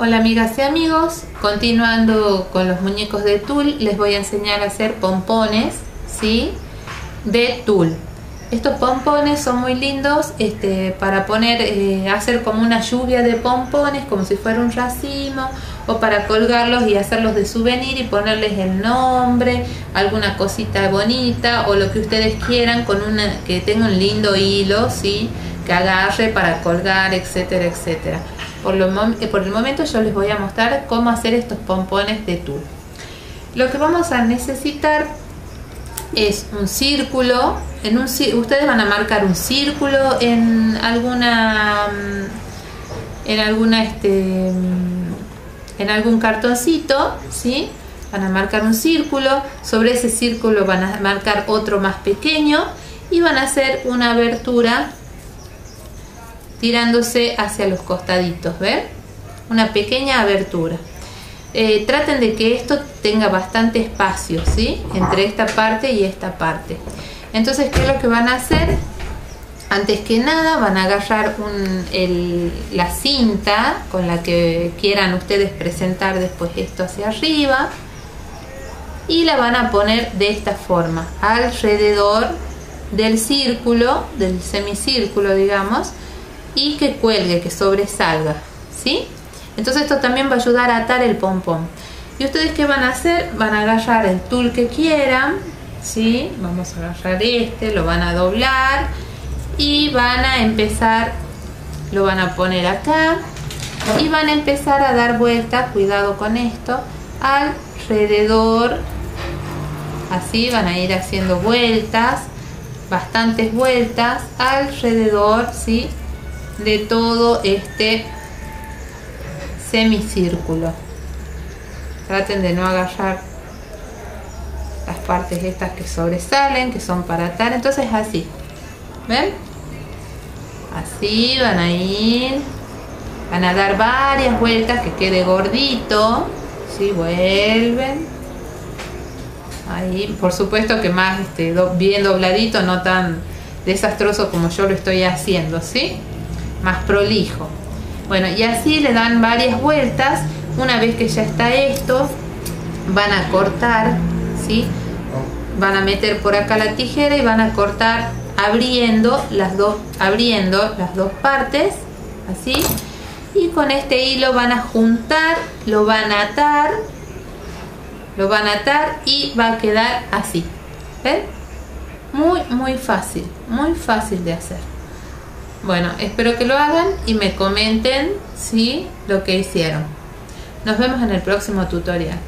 Hola amigas y amigos, continuando con los muñecos de tul, les voy a enseñar a hacer pompones, ¿sí? De tul. Estos pompones son muy lindos este, para poner, eh, hacer como una lluvia de pompones, como si fuera un racimo, o para colgarlos y hacerlos de souvenir y ponerles el nombre, alguna cosita bonita, o lo que ustedes quieran, con una que tenga un lindo hilo, ¿sí? Que agarre para colgar, etcétera, etcétera. Por, eh, por el momento yo les voy a mostrar cómo hacer estos pompones de tul. Lo que vamos a necesitar es un círculo. En un, ustedes van a marcar un círculo en alguna mm, en alguna este mm, en algún cartoncito, ¿sí? Van a marcar un círculo, sobre ese círculo van a marcar otro más pequeño y van a hacer una abertura tirándose hacia los costaditos, ¿ven? Una pequeña abertura. Eh, traten de que esto tenga bastante espacio, ¿sí? Entre esta parte y esta parte. Entonces, ¿qué es lo que van a hacer? Antes que nada van a agarrar la cinta con la que quieran ustedes presentar después esto hacia arriba y la van a poner de esta forma, alrededor del círculo, del semicírculo digamos, y que cuelgue, que sobresalga, ¿sí? Entonces esto también va a ayudar a atar el pompón. ¿Y ustedes qué van a hacer? Van a agarrar el tul que quieran, ¿sí? Vamos a agarrar este, lo van a doblar y van a empezar, lo van a poner acá y van a empezar a dar vueltas, cuidado con esto, alrededor, así van a ir haciendo vueltas, bastantes vueltas alrededor, ¿sí? De todo este semicírculo. Traten de no agarrar las partes estas que sobresalen, que son para atar. Entonces así. ¿Ven? Así van a ir. Van a dar varias vueltas que quede gordito. Si vuelven. Ahí, por supuesto que más este, bien dobladito, no tan desastroso como yo lo estoy haciendo, ¿sí? Más prolijo. Bueno, y así le dan varias vueltas. Una vez que ya está esto, van a cortar, ¿sí? Van a meter por acá la tijera y van a cortar abriendo las dos, abriendo las dos partes, así. Y con este hilo van a juntar, lo van a atar, lo van a atar y va a quedar así. ¿Ven? Muy, muy fácil, muy fácil de hacer. Bueno, espero que lo hagan y me comenten si lo que hicieron. Nos vemos en el próximo tutorial.